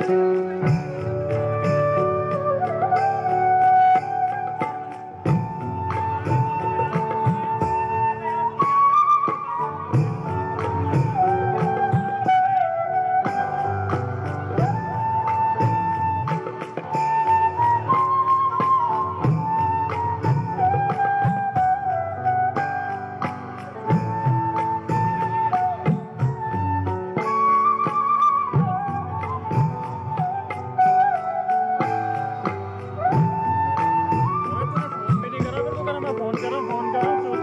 Música करो मैं फोन करो फोन करो